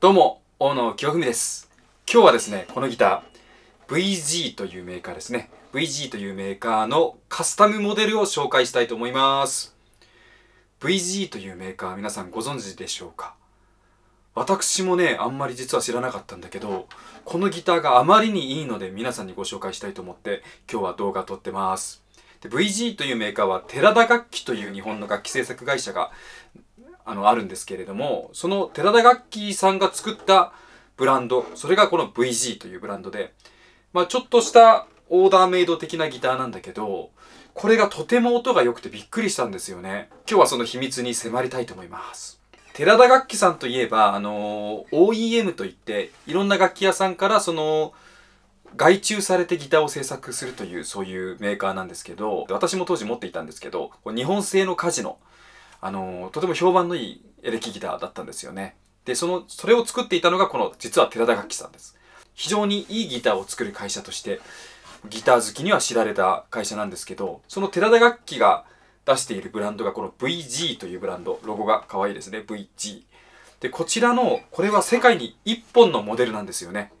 どうも、大野清文です。今日はですね、このギター、VG というメーカーですね。VG というメーカーのカスタムモデルを紹介したいと思います。VG というメーカー皆さんご存知でしょうか？私もね、あんまり実は知らなかったんだけど、このギターがあまりにいいので皆さんにご紹介したいと思って今日は動画撮ってます。で VG というメーカーは寺田楽器という日本の楽器製作会社があの、あるんですけれども、その寺田楽器さんが作ったブランド、それがこの VG というブランドで、まあちょっとしたオーダーメイド的なギターなんだけど、これがとても音が良くてびっくりしたんですよね。今日はその秘密に迫りたいと思います。寺田楽器さんといえば、あの、OEM といって、いろんな楽器屋さんからその、外注されてギターを制作するという、そういうメーカーなんですけど、私も当時持っていたんですけど、日本製のカジノ、あのとても評判のいいエレキギターだったんですよね。で、その、それを作っていたのがこの、実は寺田楽器さんです。非常にいいギターを作る会社として、ギター好きには知られた会社なんですけど、その寺田楽器が出しているブランドがこの VG というブランド、ロゴが可愛いですね、VG。で、こちらの、これは世界に1本のモデルなんですよね。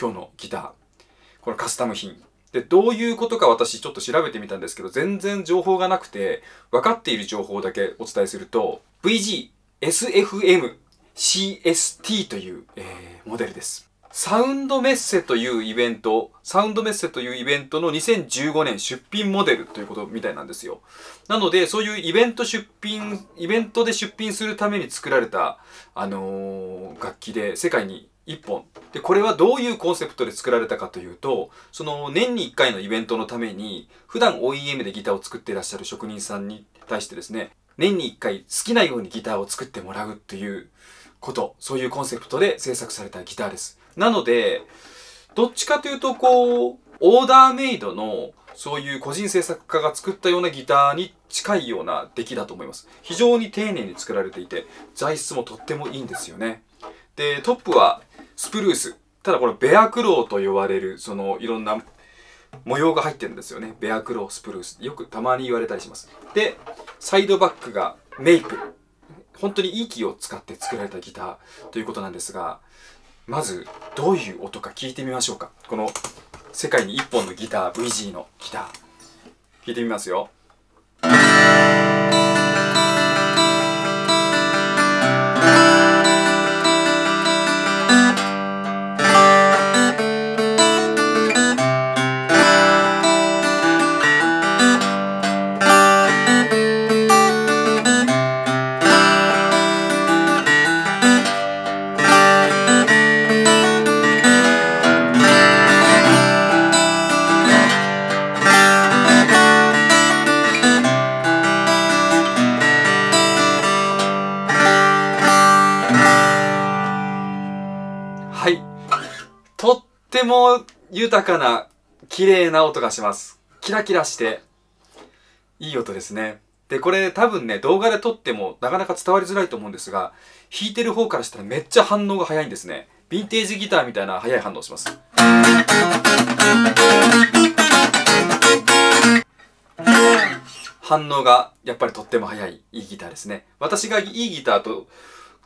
今日のギター。このカスタム品。で、どういうことか私ちょっと調べてみたんですけど、全然情報がなくて、分かっている情報だけお伝えすると、VG SFM CST という、えー、モデルです。サウンドメッセというイベント、サウンドメッセというイベントの2015年出品モデルということみたいなんですよ。なので、そういうイベント出品、イベントで出品するために作られた、あのー、楽器で世界に1本。で、これはどういうコンセプトで作られたかというと、その年に1回のイベントのために、普段 OEM でギターを作っていらっしゃる職人さんに対してですね、年に1回好きなようにギターを作ってもらうということ、そういうコンセプトで制作されたギターです。なので、どっちかというと、こう、オーダーメイドのそういう個人制作家が作ったようなギターに近いような出来だと思います。非常に丁寧に作られていて、材質もとってもいいんですよね。で、トップはスプルース。ただこれベアクローと呼ばれる、そのいろんな模様が入ってるんですよね。ベアクロー、スプルース。よくたまに言われたりします。で、サイドバックがメイプル。本当にいい木を使って作られたギターということなんですが、まずどういう音か聞いてみましょうか。この世界に1本のギター、VG のギター。聞いてみますよ。も豊かな綺麗な音がします。キラキラして、いい音ですね。で、これ多分ね、動画で撮ってもなかなか伝わりづらいと思うんですが、弾いてる方からしたらめっちゃ反応が早いんですね。ヴィンテージギターみたいな速い反応します。反応がやっぱりとっても速いいいギターですね。私がいいギターと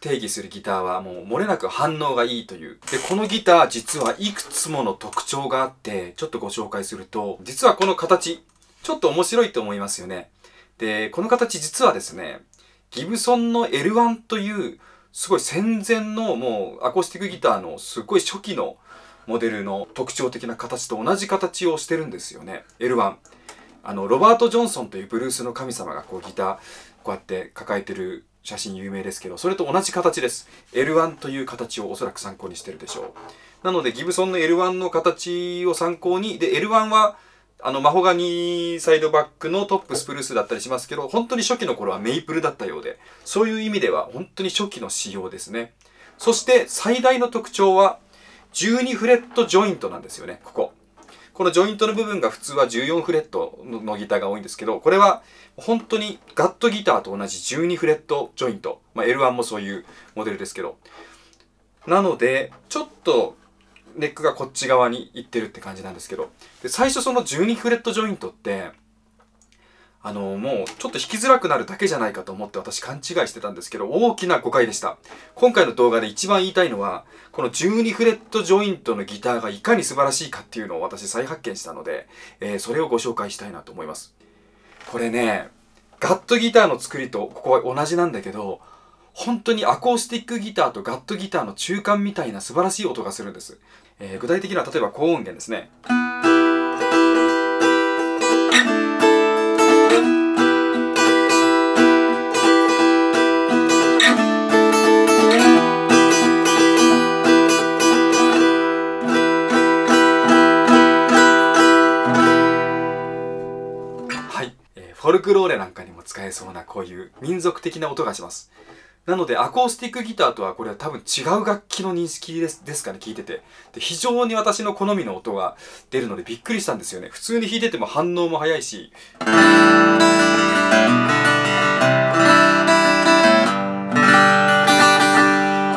定義するギターはもう漏れなく反応がいいという。で、このギター実はいくつもの特徴があって、ちょっとご紹介すると、実はこの形、ちょっと面白いと思いますよね。で、この形実はですね、ギブソンの L1 というすごい戦前のもうアコースティックギターのすごい初期のモデルの特徴的な形と同じ形をしてるんですよね。L1。あの、ロバート・ジョンソンというブルースの神様がこうギターこうやって抱えてる写真有名ですけど、それと同じ形です。L1 という形をおそらく参考にしてるでしょう。なので、ギブソンの L1 の形を参考に、で、L1 は、あの、マホガニサイドバックのトップスプルースだったりしますけど、本当に初期の頃はメイプルだったようで、そういう意味では本当に初期の仕様ですね。そして最大の特徴は、12フレットジョイントなんですよね、ここ。このジョイントの部分が普通は14フレットのギターが多いんですけど、これは本当にガットギターと同じ12フレットジョイント。まあ、L1 もそういうモデルですけど。なので、ちょっとネックがこっち側に行ってるって感じなんですけど。で、最初その12フレットジョイントって、あのもうちょっと弾きづらくなるだけじゃないかと思って私勘違いしてたんですけど大きな誤解でした。今回の動画で一番言いたいのはこの12フレットジョイントのギターがいかに素晴らしいかっていうのを私再発見したので、えー、それをご紹介したいなと思います。これねガットギターの作りとここは同じなんだけど本当にアコースティックギターとガットギターの中間みたいな素晴らしい音がするんです、えー、具体的には例えば高音源ですね。フォルクローレなんかにも使えそうなこういう民族的な音がします。なのでアコースティックギターとはこれは多分違う楽器の認識ですですかね聞いてて。で非常に私の好みの音が出るのでびっくりしたんですよね。普通に弾いてても反応も速いし。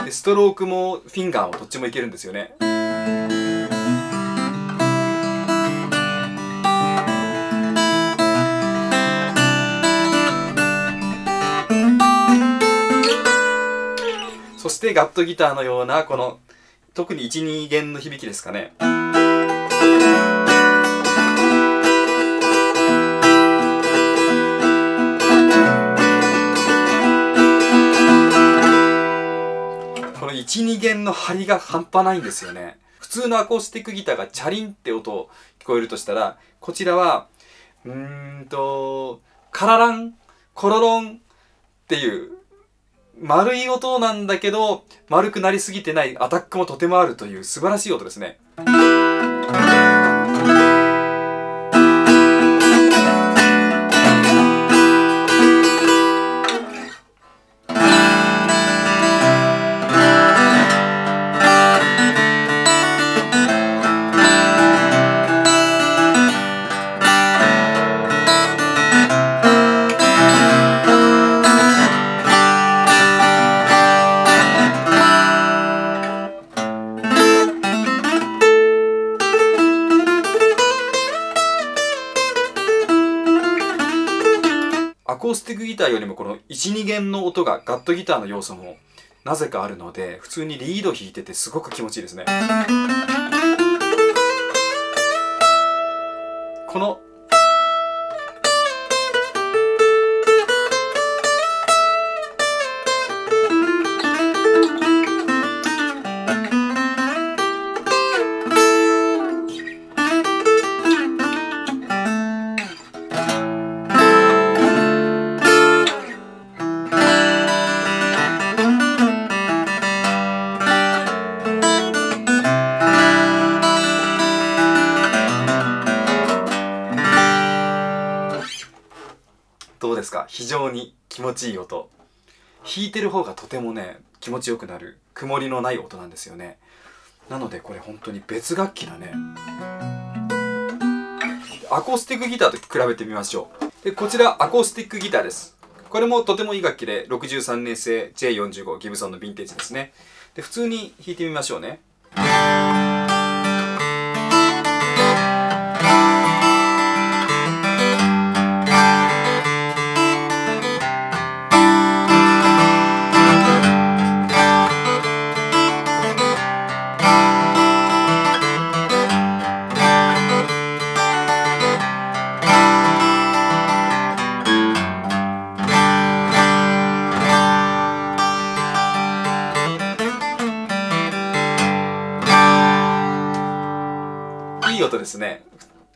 でストロークもフィンガーもどっちもいけるんですよね。してガットギターのようなこの特に12弦の響きですかね。この12弦の張りが半端ないんですよね。普通のアコースティックギターがチャリンって音を聞こえるとしたらこちらはうーんとカラランコロロンっていう丸い音なんだけど丸くなりすぎてないアタックもとてもあるという素晴らしい音ですね。ギターよりもこの12弦の音がガットギターの要素もなぜかあるので普通にリード弾いててすごく気持ちいいですね。この非常に気持ちいい音。弾いてる方がとてもね気持ちよくなる曇りのない音なんですよね。なのでこれ本当に別楽器だね。アコースティックギターと比べてみましょう。でこちらアコースティックギターです。これもとてもいい楽器で63年製 J45 ギブソンのヴィンテージですね。で普通に弾いてみましょうね。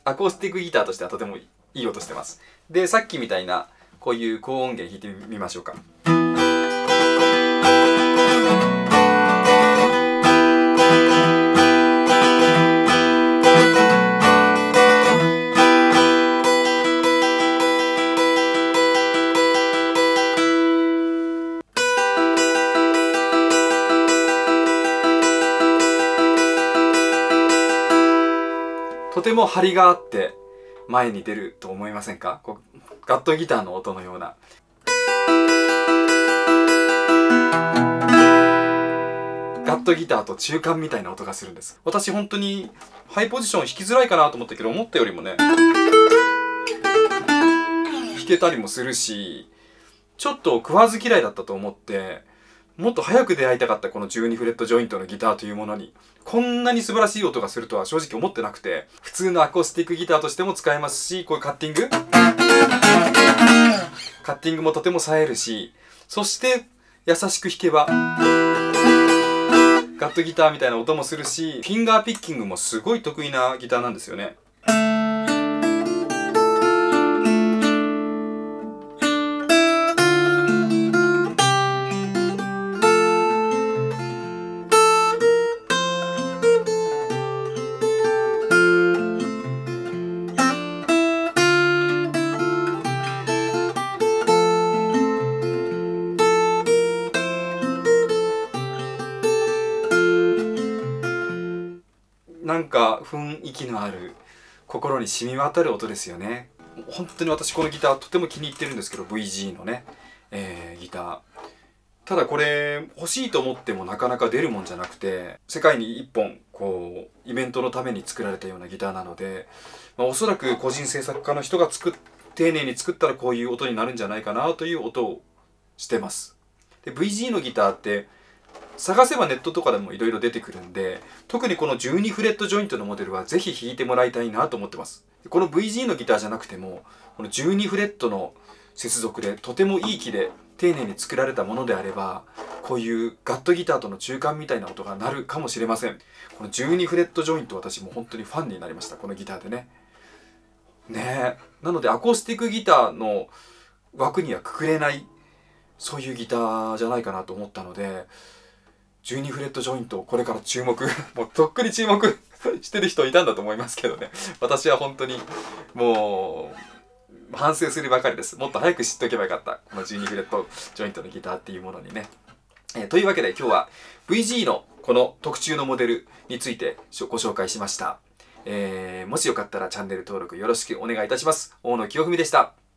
アコースティックギターとしてはとてもいい音してます。でさっきみたいなこういう高音源弾いてみましょうか。とても張りがあって前に出ると思いませんか？こうガットギターの音のような。ガットギターと中間みたいな音がするんです。私本当にハイポジション弾きづらいかなと思ったけど思ったよりもね弾けたりもするしちょっと食わず嫌いだったと思ってもっと早く出会いたかったこの12フレットジョイントのギターというものに。こんなに素晴らしい音がするとは正直思ってなくて普通のアコースティックギターとしても使えますしこういうカッティング？カッティングもとても冴えるしそして優しく弾けばガットギターみたいな音もするしフィンガーピッキングもすごい得意なギターなんですよね。なんか雰囲気のある心に染み渡る音ですよね。本当に私このギターとても気に入ってるんですけど VG のね、えー、ギター。ただこれ欲しいと思ってもなかなか出るもんじゃなくて世界に1本こうイベントのために作られたようなギターなので、まあ、おそらく個人制作家の人が作っ丁寧に作ったらこういう音になるんじゃないかなという音をしてます。で VG のギターって探せばネットとかでもいろいろ出てくるんで特にこの12フレットジョイントのモデルはぜひ弾いてもらいたいなと思ってます。この VG のギターじゃなくてもこの12フレットの接続でとてもいい木で丁寧に作られたものであればこういうガットギターとの中間みたいな音が鳴るかもしれません。この12フレットジョイント私も本当にファンになりましたこのギターでね。ねえ。なのでアコースティックギターの枠にはくくれないそういうギターじゃないかなと思ったので12フレットジョイントこれから注目。もうとっくに注目してる人いたんだと思いますけどね。私は本当にもう反省するばかりです。もっと早く知っておけばよかった。この12フレットジョイントのギターっていうものにね、えー、というわけで今日は VG のこの特注のモデルについてご紹介しました、えー、もしよかったらチャンネル登録よろしくお願いいたします。大野清文でした。